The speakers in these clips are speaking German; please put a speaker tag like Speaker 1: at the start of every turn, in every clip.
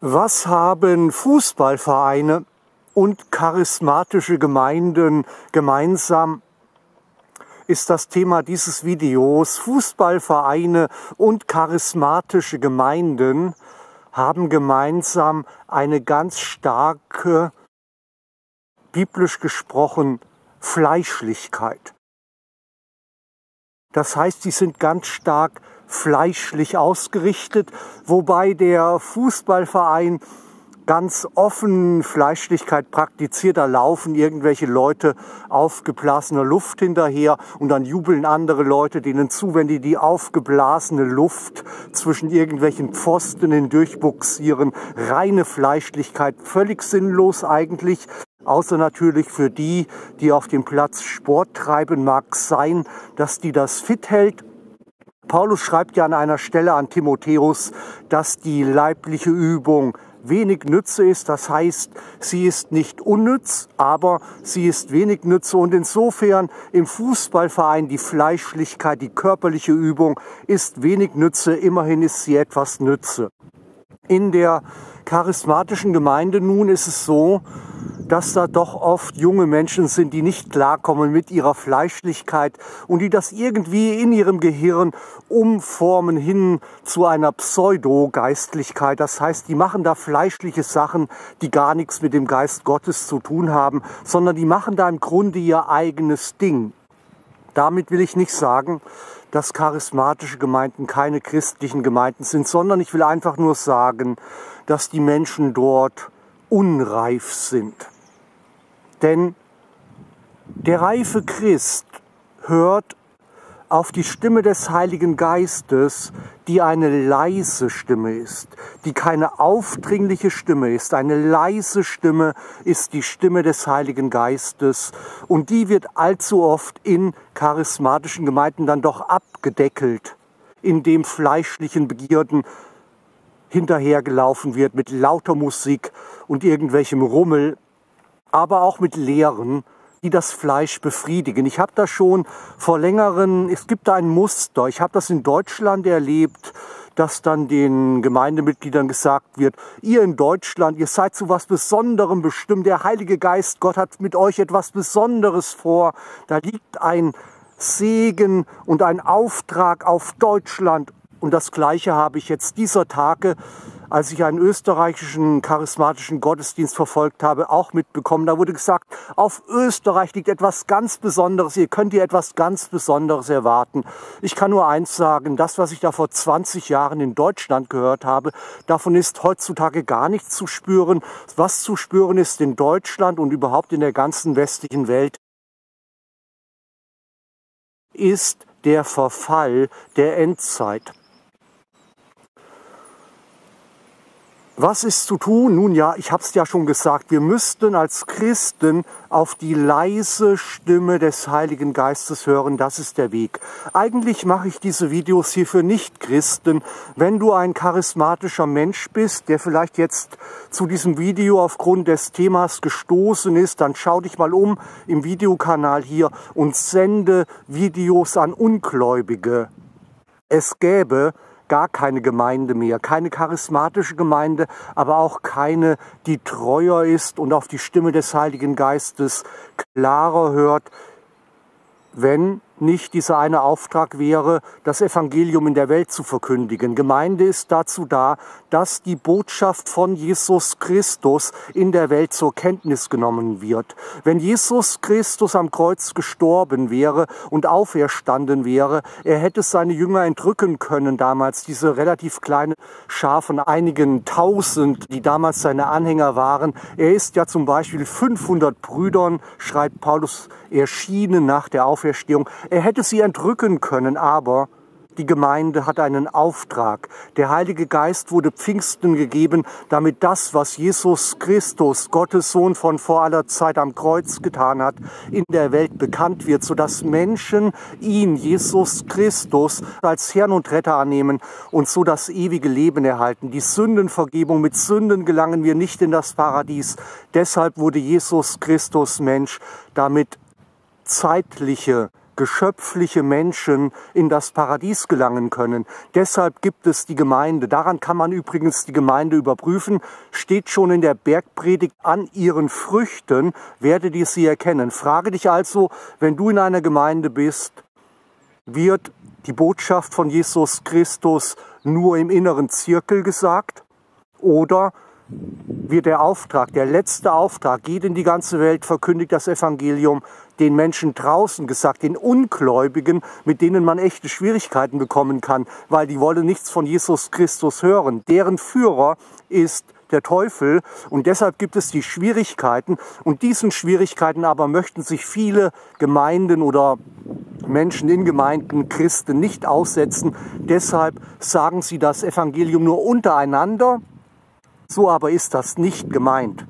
Speaker 1: Was haben Fußballvereine und charismatische Gemeinden gemeinsam? Ist das Thema dieses Videos. Fußballvereine und charismatische Gemeinden haben gemeinsam eine ganz starke, biblisch gesprochen, Fleischlichkeit. Das heißt, sie sind ganz stark fleischlich ausgerichtet, wobei der Fußballverein ganz offen Fleischlichkeit praktiziert. Da laufen irgendwelche Leute aufgeblasener Luft hinterher und dann jubeln andere Leute denen zu, wenn die die aufgeblasene Luft zwischen irgendwelchen Pfosten hindurchbuxieren. Reine Fleischlichkeit, völlig sinnlos eigentlich. Außer natürlich für die, die auf dem Platz Sport treiben, mag sein, dass die das fit hält Paulus schreibt ja an einer Stelle an Timotheus, dass die leibliche Übung wenig Nütze ist. Das heißt, sie ist nicht unnütz, aber sie ist wenig Nütze. Und insofern im Fußballverein die Fleischlichkeit, die körperliche Übung ist wenig Nütze. Immerhin ist sie etwas Nütze. In der charismatischen Gemeinde nun ist es so, dass da doch oft junge Menschen sind, die nicht klarkommen mit ihrer Fleischlichkeit und die das irgendwie in ihrem Gehirn umformen hin zu einer Pseudo-Geistlichkeit. Das heißt, die machen da fleischliche Sachen, die gar nichts mit dem Geist Gottes zu tun haben, sondern die machen da im Grunde ihr eigenes Ding. Damit will ich nicht sagen, dass charismatische Gemeinden keine christlichen Gemeinden sind, sondern ich will einfach nur sagen, dass die Menschen dort unreif sind. Denn der reife Christ hört auf die Stimme des Heiligen Geistes, die eine leise Stimme ist, die keine aufdringliche Stimme ist. Eine leise Stimme ist die Stimme des Heiligen Geistes und die wird allzu oft in charismatischen Gemeinden dann doch abgedeckelt, indem fleischlichen Begierden hinterhergelaufen wird mit lauter Musik und irgendwelchem Rummel aber auch mit Lehren, die das Fleisch befriedigen. Ich habe das schon vor längeren, es gibt da ein Muster, ich habe das in Deutschland erlebt, dass dann den Gemeindemitgliedern gesagt wird, ihr in Deutschland, ihr seid zu was Besonderem bestimmt, der Heilige Geist, Gott hat mit euch etwas Besonderes vor, da liegt ein Segen und ein Auftrag auf Deutschland. Und das Gleiche habe ich jetzt dieser Tage als ich einen österreichischen charismatischen Gottesdienst verfolgt habe, auch mitbekommen. Da wurde gesagt, auf Österreich liegt etwas ganz Besonderes. Ihr könnt hier etwas ganz Besonderes erwarten. Ich kann nur eins sagen, das, was ich da vor 20 Jahren in Deutschland gehört habe, davon ist heutzutage gar nichts zu spüren. Was zu spüren ist in Deutschland und überhaupt in der ganzen westlichen Welt, ist der Verfall der Endzeit. Was ist zu tun? Nun ja, ich habe es ja schon gesagt, wir müssten als Christen auf die leise Stimme des Heiligen Geistes hören. Das ist der Weg. Eigentlich mache ich diese Videos hier für Nicht-Christen. Wenn du ein charismatischer Mensch bist, der vielleicht jetzt zu diesem Video aufgrund des Themas gestoßen ist, dann schau dich mal um im Videokanal hier und sende Videos an Ungläubige. Es gäbe gar keine Gemeinde mehr, keine charismatische Gemeinde, aber auch keine, die treuer ist und auf die Stimme des Heiligen Geistes klarer hört, wenn nicht dieser eine Auftrag wäre, das Evangelium in der Welt zu verkündigen. Gemeinde ist dazu da, dass die Botschaft von Jesus Christus in der Welt zur Kenntnis genommen wird. Wenn Jesus Christus am Kreuz gestorben wäre und auferstanden wäre, er hätte seine Jünger entrücken können damals, diese relativ kleine Schar von einigen Tausend, die damals seine Anhänger waren. Er ist ja zum Beispiel 500 Brüdern, schreibt Paulus, erschienen nach der Auferstehung. Er hätte sie entrücken können, aber die Gemeinde hat einen Auftrag. Der Heilige Geist wurde Pfingsten gegeben, damit das, was Jesus Christus, Gottes Sohn von vor aller Zeit am Kreuz getan hat, in der Welt bekannt wird, sodass Menschen ihn, Jesus Christus, als Herrn und Retter annehmen und so das ewige Leben erhalten. Die Sündenvergebung, mit Sünden gelangen wir nicht in das Paradies. Deshalb wurde Jesus Christus Mensch, damit zeitliche geschöpfliche Menschen in das Paradies gelangen können. Deshalb gibt es die Gemeinde. Daran kann man übrigens die Gemeinde überprüfen. Steht schon in der Bergpredigt, an ihren Früchten werdet ihr sie erkennen. Frage dich also, wenn du in einer Gemeinde bist, wird die Botschaft von Jesus Christus nur im inneren Zirkel gesagt? Oder wird der Auftrag, der letzte Auftrag, geht in die ganze Welt, verkündigt das Evangelium den Menschen draußen gesagt, den Ungläubigen, mit denen man echte Schwierigkeiten bekommen kann, weil die wollen nichts von Jesus Christus hören. Deren Führer ist der Teufel und deshalb gibt es die Schwierigkeiten und diesen Schwierigkeiten aber möchten sich viele Gemeinden oder Menschen in Gemeinden, Christen nicht aussetzen. Deshalb sagen sie das Evangelium nur untereinander so aber ist das nicht gemeint.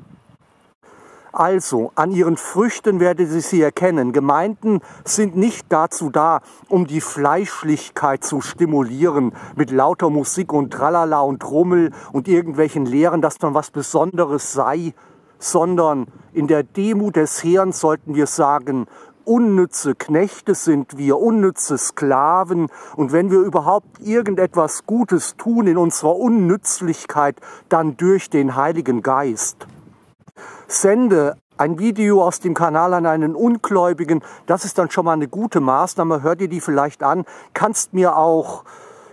Speaker 1: Also, an ihren Früchten werdet ihr sie erkennen. Gemeinden sind nicht dazu da, um die Fleischlichkeit zu stimulieren mit lauter Musik und Tralala und Rummel und irgendwelchen Lehren, dass man was Besonderes sei, sondern in der Demut des Herrn sollten wir sagen, unnütze Knechte sind wir, unnütze Sklaven. Und wenn wir überhaupt irgendetwas Gutes tun in unserer Unnützlichkeit, dann durch den Heiligen Geist. Sende ein Video aus dem Kanal an einen Ungläubigen, das ist dann schon mal eine gute Maßnahme. Hör dir die vielleicht an. Kannst mir auch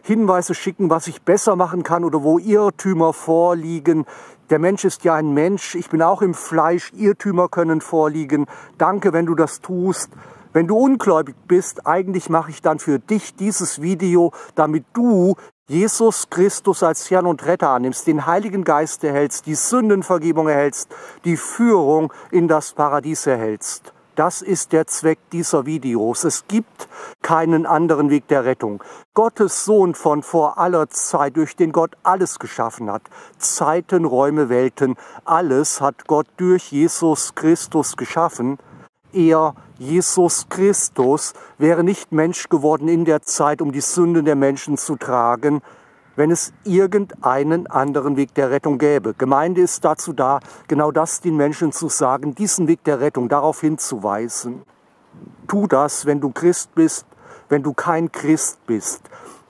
Speaker 1: Hinweise schicken, was ich besser machen kann oder wo Irrtümer vorliegen. Der Mensch ist ja ein Mensch, ich bin auch im Fleisch, Irrtümer können vorliegen. Danke, wenn du das tust. Wenn du ungläubig bist, eigentlich mache ich dann für dich dieses Video, damit du Jesus Christus als Herrn und Retter annimmst, den Heiligen Geist erhältst, die Sündenvergebung erhältst, die Führung in das Paradies erhältst. Das ist der Zweck dieser Videos. Es gibt keinen anderen Weg der Rettung. Gottes Sohn von vor aller Zeit, durch den Gott alles geschaffen hat, Zeiten, Räume, Welten, alles hat Gott durch Jesus Christus geschaffen. Er, Jesus Christus, wäre nicht Mensch geworden in der Zeit, um die Sünden der Menschen zu tragen, wenn es irgendeinen anderen Weg der Rettung gäbe. Gemeinde ist dazu da, genau das den Menschen zu sagen, diesen Weg der Rettung darauf hinzuweisen. Tu das, wenn du Christ bist, wenn du kein Christ bist,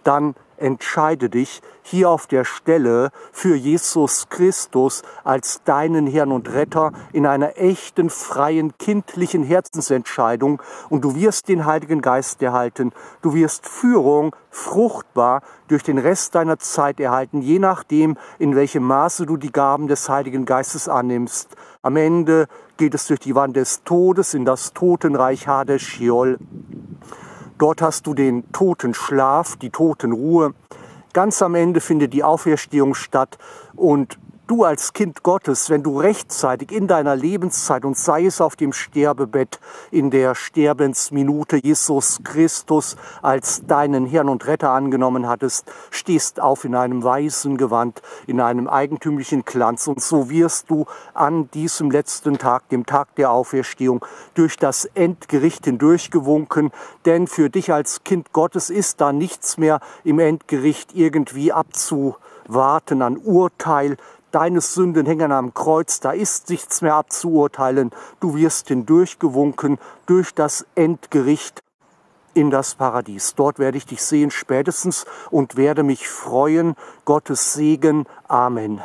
Speaker 1: dann entscheide dich hier auf der Stelle für Jesus Christus als deinen Herrn und Retter in einer echten, freien, kindlichen Herzensentscheidung und du wirst den Heiligen Geist erhalten. Du wirst Führung fruchtbar durch den Rest deiner Zeit erhalten, je nachdem, in welchem Maße du die Gaben des Heiligen Geistes annimmst. Am Ende geht es durch die Wand des Todes in das Totenreich Hades Sheol. Dort hast du den Totenschlaf, die Totenruhe. Ganz am Ende findet die Auferstehung statt und du als Kind Gottes, wenn du rechtzeitig in deiner Lebenszeit und sei es auf dem Sterbebett, in der Sterbensminute Jesus Christus als deinen Herrn und Retter angenommen hattest, stehst auf in einem weißen Gewand, in einem eigentümlichen Glanz. Und so wirst du an diesem letzten Tag, dem Tag der Auferstehung, durch das Endgericht hindurchgewunken, denn für dich als Kind Gottes ist da nichts mehr im Endgericht irgendwie abzuwarten an Urteil, Deine Sünden hängen am Kreuz, da ist nichts mehr abzuurteilen. Du wirst hindurchgewunken durch das Endgericht in das Paradies. Dort werde ich dich sehen spätestens und werde mich freuen. Gottes Segen. Amen.